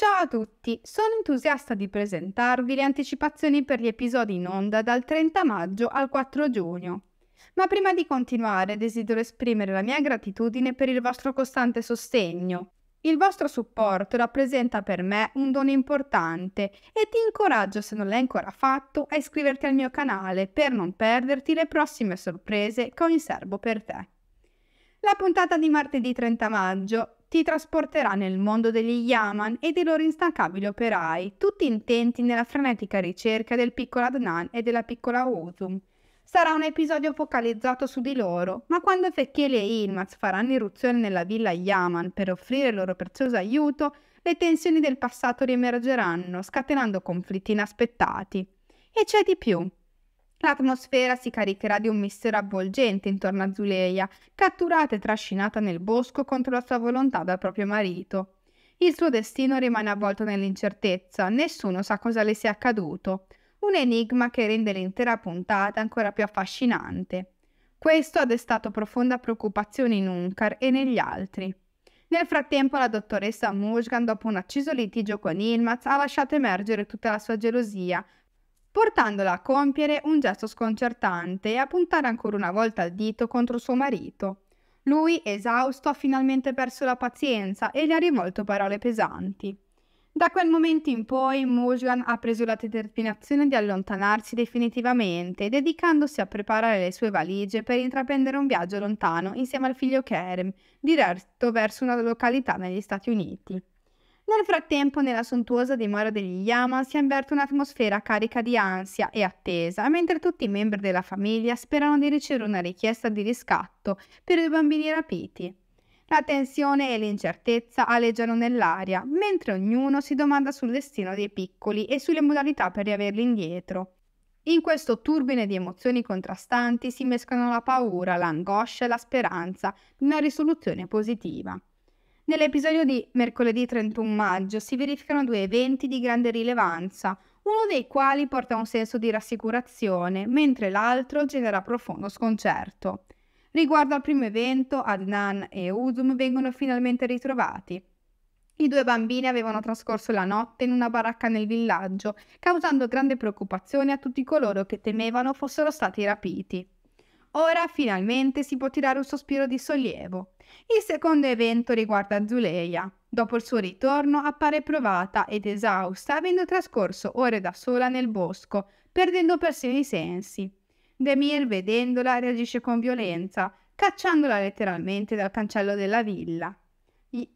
Ciao a tutti, sono entusiasta di presentarvi le anticipazioni per gli episodi in onda dal 30 maggio al 4 giugno. Ma prima di continuare desidero esprimere la mia gratitudine per il vostro costante sostegno. Il vostro supporto rappresenta per me un dono importante e ti incoraggio, se non l'hai ancora fatto, a iscriverti al mio canale per non perderti le prossime sorprese che ho in serbo per te. La puntata di martedì 30 maggio ti trasporterà nel mondo degli Yaman e dei loro instancabili operai, tutti intenti nella frenetica ricerca del piccolo Adnan e della piccola Usum. Sarà un episodio focalizzato su di loro, ma quando Fekele e Ilmaz faranno irruzione nella villa Yaman per offrire il loro prezioso aiuto, le tensioni del passato riemergeranno, scatenando conflitti inaspettati. E c'è di più. L'atmosfera si caricherà di un mistero avvolgente intorno a Zuleia, catturata e trascinata nel bosco contro la sua volontà dal proprio marito. Il suo destino rimane avvolto nell'incertezza, nessuno sa cosa le sia accaduto. Un enigma che rende l'intera puntata ancora più affascinante. Questo ha destato profonda preoccupazione in Unkar e negli altri. Nel frattempo la dottoressa Mujgan, dopo un acceso litigio con Ilmaz, ha lasciato emergere tutta la sua gelosia, portandola a compiere un gesto sconcertante e a puntare ancora una volta il dito contro suo marito. Lui, esausto, ha finalmente perso la pazienza e le ha rivolto parole pesanti. Da quel momento in poi Mujgan ha preso la determinazione di allontanarsi definitivamente, dedicandosi a preparare le sue valigie per intraprendere un viaggio lontano insieme al figlio Kerem, diretto verso una località negli Stati Uniti. Nel frattempo, nella sontuosa dimora degli Yaman si avverte un'atmosfera carica di ansia e attesa, mentre tutti i membri della famiglia sperano di ricevere una richiesta di riscatto per i bambini rapiti. La tensione e l'incertezza aleggiano nell'aria, mentre ognuno si domanda sul destino dei piccoli e sulle modalità per riaverli indietro. In questo turbine di emozioni contrastanti si mescolano la paura, l'angoscia e la speranza di una risoluzione positiva. Nell'episodio di mercoledì 31 maggio si verificano due eventi di grande rilevanza, uno dei quali porta un senso di rassicurazione, mentre l'altro genera profondo sconcerto. Riguardo al primo evento, Adnan e Udum vengono finalmente ritrovati. I due bambini avevano trascorso la notte in una baracca nel villaggio, causando grande preoccupazione a tutti coloro che temevano fossero stati rapiti. Ora finalmente si può tirare un sospiro di sollievo. Il secondo evento riguarda Zuleia. Dopo il suo ritorno appare provata ed esausta, avendo trascorso ore da sola nel bosco, perdendo persino i sensi. Demir, vedendola, reagisce con violenza, cacciandola letteralmente dal cancello della villa. Y-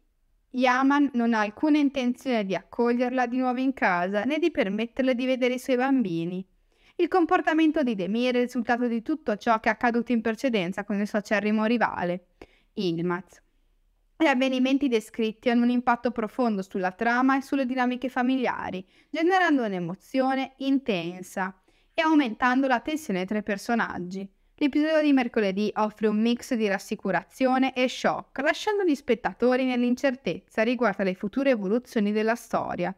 Yaman non ha alcuna intenzione di accoglierla di nuovo in casa né di permetterle di vedere i suoi bambini. Il comportamento di Demir è il risultato di tutto ciò che è accaduto in precedenza con il suo acerrimo rivale, Ilmaz. Gli avvenimenti descritti hanno un impatto profondo sulla trama e sulle dinamiche familiari, generando un'emozione intensa e aumentando la tensione tra i personaggi. L'episodio di mercoledì offre un mix di rassicurazione e shock, lasciando gli spettatori nell'incertezza riguardo alle future evoluzioni della storia.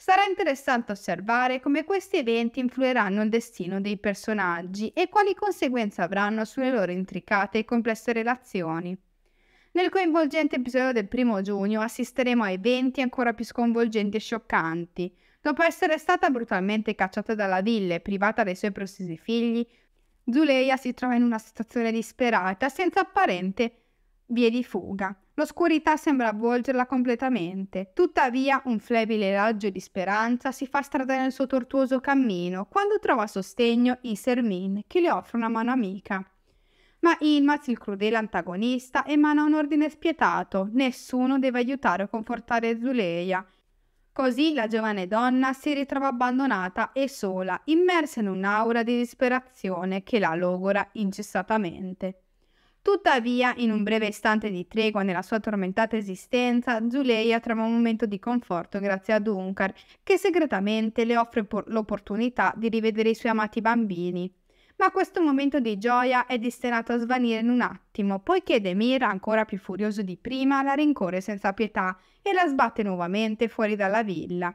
Sarà interessante osservare come questi eventi influiranno il destino dei personaggi e quali conseguenze avranno sulle loro intricate e complesse relazioni. Nel coinvolgente episodio del primo giugno assisteremo a eventi ancora più sconvolgenti e scioccanti. Dopo essere stata brutalmente cacciata dalla villa e privata dei suoi preziosi figli, Zuleia si trova in una situazione disperata, senza apparente vie di fuga. L'oscurità sembra avvolgerla completamente, tuttavia un flebile raggio di speranza si fa strada nel suo tortuoso cammino quando trova sostegno in Sermin che le offre una mano amica. Ma Ilmaz, il crudele antagonista, emana un ordine spietato, nessuno deve aiutare o confortare Zuleia. Così la giovane donna si ritrova abbandonata e sola, immersa in un'aura di disperazione che la logora incessatamente. Tuttavia, in un breve istante di tregua nella sua tormentata esistenza, Zuleia trova un momento di conforto grazie a Dunkar, che segretamente le offre por- l'opportunità di rivedere i suoi amati bambini. Ma questo momento di gioia è destinato a svanire in un attimo, poiché Demir, ancora più furioso di prima, la rincorre senza pietà e la sbatte nuovamente fuori dalla villa.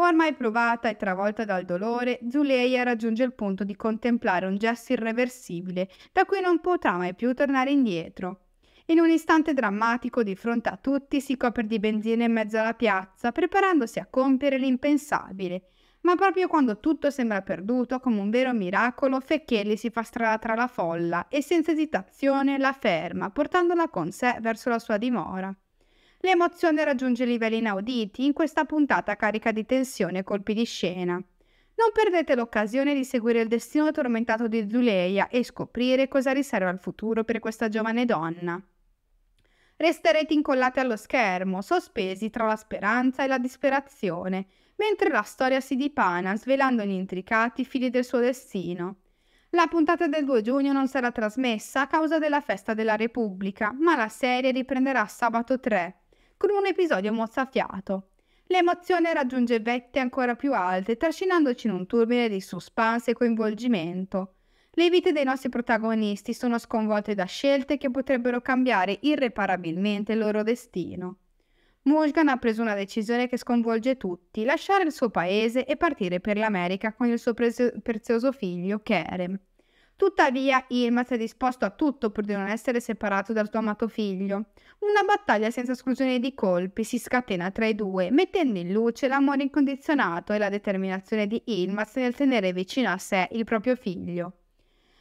Ormai provata e travolta dal dolore, Zuleia raggiunge il punto di contemplare un gesto irreversibile da cui non potrà mai più tornare indietro. In un istante drammatico di fronte a tutti si copre di benzina in mezzo alla piazza, preparandosi a compiere l'impensabile. Ma proprio quando tutto sembra perduto, come un vero miracolo, Fecchielli si fa strada tra la folla e senza esitazione la ferma, portandola con sé verso la sua dimora. L'emozione raggiunge livelli inauditi in questa puntata carica di tensione e colpi di scena. Non perdete l'occasione di seguire il destino tormentato di Zuleia e scoprire cosa riserva il futuro per questa giovane donna resterete incollati allo schermo, sospesi tra la speranza e la disperazione, mentre la storia si dipana, svelando gli intricati fili del suo destino. La puntata del 2 giugno non sarà trasmessa a causa della festa della Repubblica, ma la serie riprenderà sabato 3, con un episodio mozzafiato. L'emozione raggiunge vette ancora più alte, trascinandoci in un turbine di suspense e coinvolgimento. Le vite dei nostri protagonisti sono sconvolte da scelte che potrebbero cambiare irreparabilmente il loro destino. Mulgan ha preso una decisione che sconvolge tutti, lasciare il suo paese e partire per l'America con il suo prezioso figlio, Kerem. Tuttavia, Ilmaz è disposto a tutto di non essere separato dal suo amato figlio. Una battaglia senza esclusione di colpi si scatena tra i due, mettendo in luce l'amore incondizionato e la determinazione di Ilmaz nel tenere vicino a sé il proprio figlio.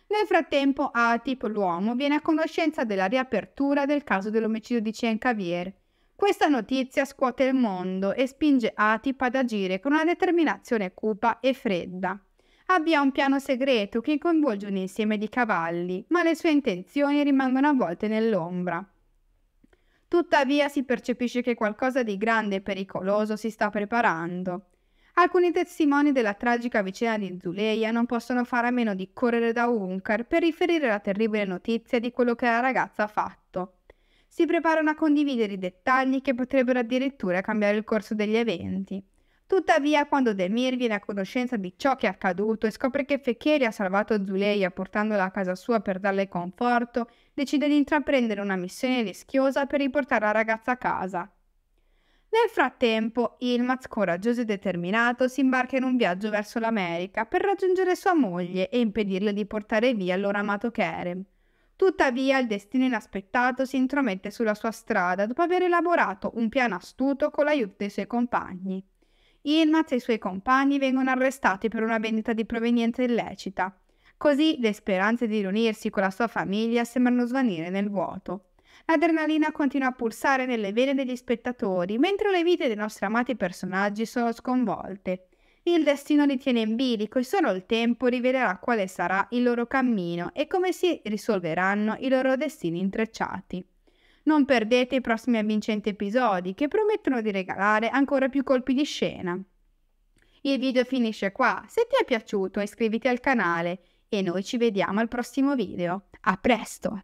Nel frattempo, Atip, l'uomo, viene a conoscenza della riapertura del caso dell'omicidio di Cien Cavier. Questa notizia scuote il mondo e spinge Atip ad agire con una determinazione cupa e fredda. Abbia un piano segreto che coinvolge un insieme di cavalli, ma le sue intenzioni rimangono avvolte nell'ombra. Tuttavia si percepisce che qualcosa di grande e pericoloso si sta preparando. Alcuni testimoni della tragica vicenda di Zuleia non possono fare a meno di correre da Unkar per riferire la terribile notizia di quello che la ragazza ha fatto. Si preparano a condividere i dettagli che potrebbero addirittura cambiare il corso degli eventi. Tuttavia, quando Demir viene a conoscenza di ciò che è accaduto e scopre che Fekeri ha salvato Zuleia portandola a casa sua per darle conforto, decide di intraprendere una missione rischiosa per riportare la ragazza a casa. Nel frattempo, Ilmaz, coraggioso e determinato, si imbarca in un viaggio verso l'America per raggiungere sua moglie e impedirle di portare via il loro amato Kerem. Tuttavia, il destino inaspettato si intromette sulla sua strada dopo aver elaborato un piano astuto con l'aiuto dei suoi compagni. Ilmaz e i suoi compagni vengono arrestati per una vendita di provenienza illecita. Così le speranze di riunirsi con la sua famiglia sembrano svanire nel vuoto. L'adrenalina continua a pulsare nelle vene degli spettatori, mentre le vite dei nostri amati personaggi sono sconvolte. Il destino li tiene in bilico e solo il tempo rivelerà quale sarà il loro cammino e come si risolveranno i loro destini intrecciati. Non perdete i prossimi avvincenti episodi che promettono di regalare ancora più colpi di scena. Il video finisce qua, se ti è piaciuto iscriviti al canale e noi ci vediamo al prossimo video. A presto!